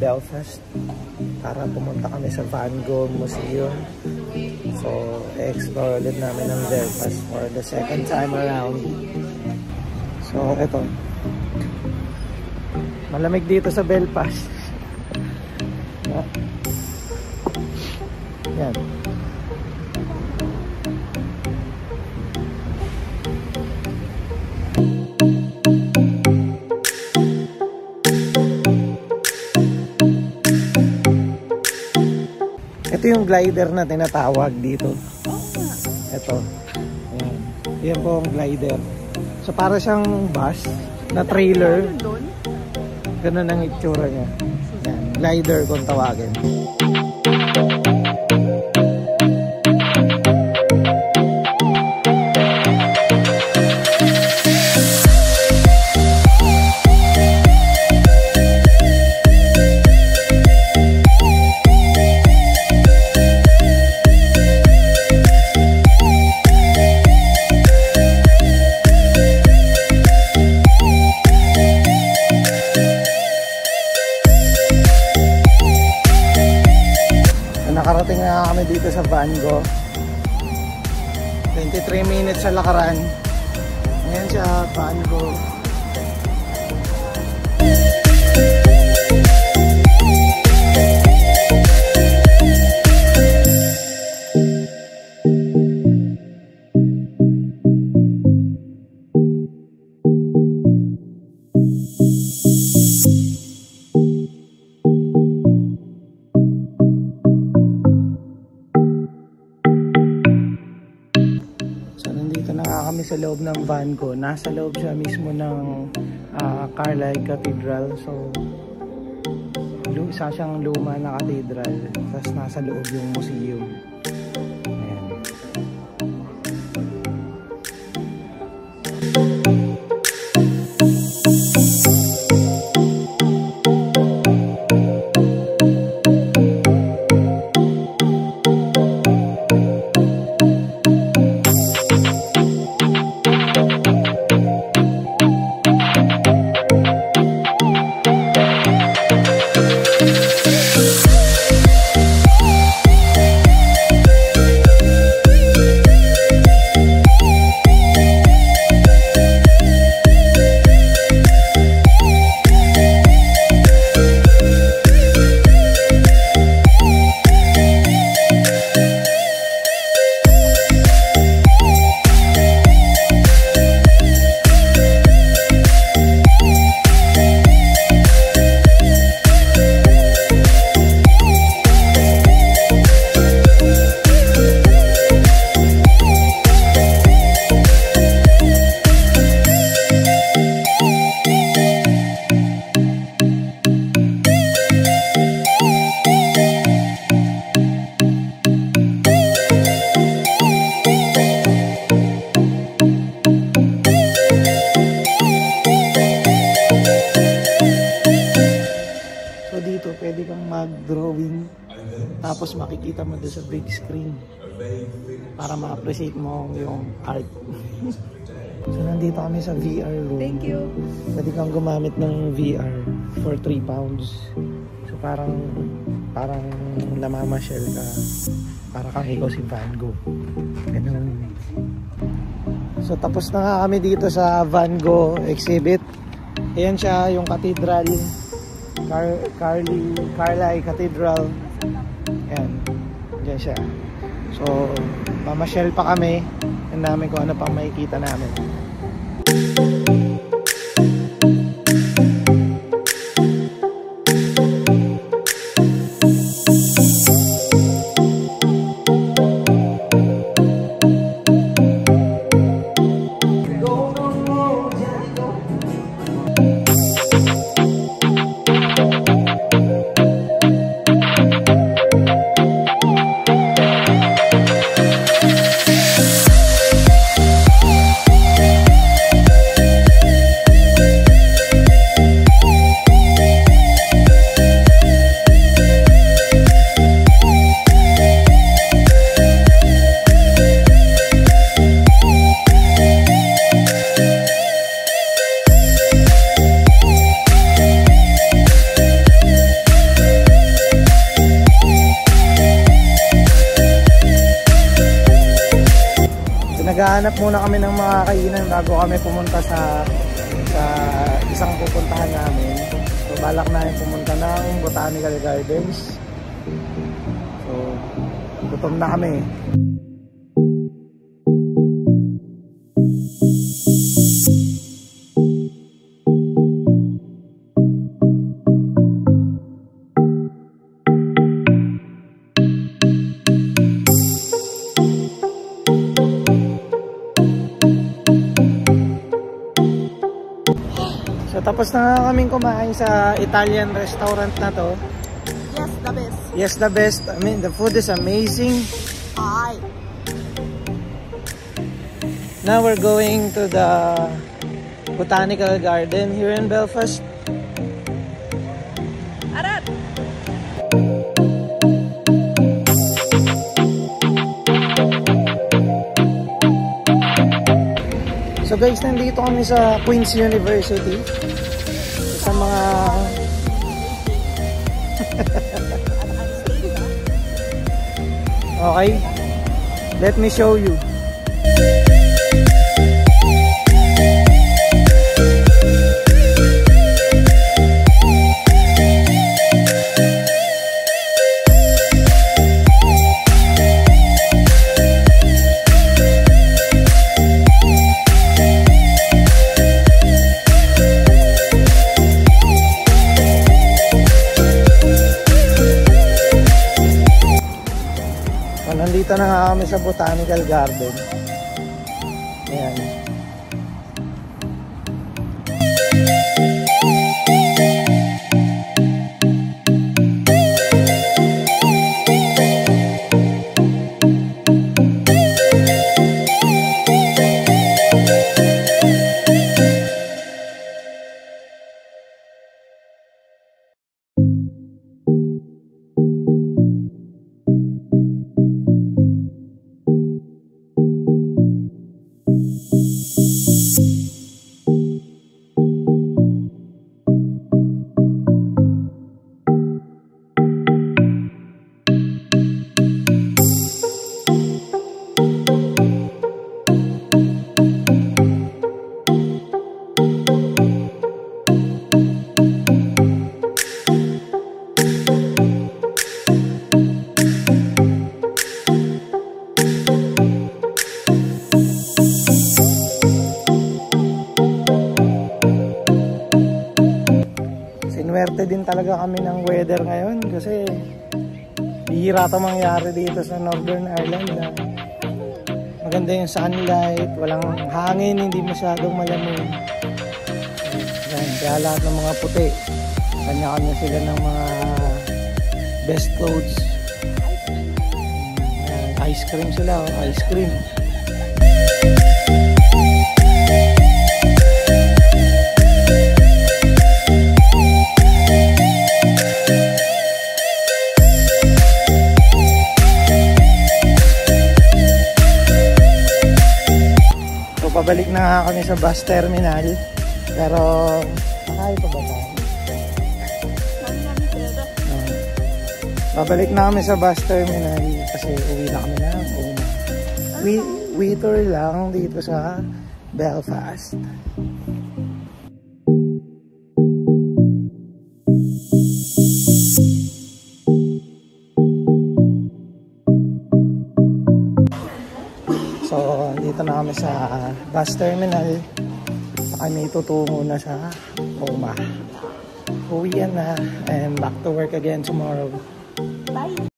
Belfast para pumunta kami sa Van Gogh Museum. So, explore ulit namin ang Belfast for the second time around. So, eto. Malamig dito sa Belfast. Yan. Ito yung glider na tinatawag dito. Ito. Ayan. Yan po ang glider. So para siyang bus na trailer. Ganun ang itsura niya. Yan. Glider kung tawagin. Nakarating na kami dito sa Van Gogh. 23 minutes sa lakaran. Ayan siya, Van Gogh. So nandito na kami sa loob ng van ko. Nasa loob siya mismo ng ah, Carlisle Cathedral. So isa siyang luma na cathedral. Tapos nasa loob yung museum. Tapos makikita mo doon sa big screen para ma-appreciate mo yung art. so nandito kami sa VR room. Thank you. Pwede kang gumamit ng VR for 3 pounds. So parang parang namamasyal ka para kang ikaw si Van Gogh. Ganun. So tapos na nga kami dito sa Van Gogh exhibit. Ayan siya yung cathedral. Car Carly Carlisle Cathedral. Ayan. Diyan siya. So, mamasyal pa kami. Yan namin kung ano pang makikita namin. Naghahanap muna kami ng mga kainan bago kami pumunta sa sa isang pupuntahan namin. So balak namin pumunta ng Botanical Gardens. So gutom na kami. Tapos na nga kaming kumain sa Italian restaurant na to. Yes, the best. Yes, the best. I mean, the food is amazing. Ay. Now we're going to the Botanical Garden here in Belfast. Arat. So guys, nandito kami sa Queen's University. Mga... okay. Let me show you. Nandito na nga kami sa Botanical Garden. Ayan. Sinuwerte din talaga kami ng weather ngayon kasi bihira ito mangyari dito sa Northern Ireland na maganda yung sunlight, walang hangin, hindi masyadong malamig. Yan, kaya lahat ng mga puti, kanya-kanya sila ng mga best clothes. Yan, ice cream sila, oh, ice cream. Pabalik na nga kami sa bus terminal. Pero nakaya pa ba tayo? Uh, pabalik na kami sa bus terminal kasi uwi na kami na una. We, we tour lang dito sa Belfast. So, dito na kami sa bus terminal. Kami tutungo na sa Oma. Uwian na and back to work again tomorrow. Bye.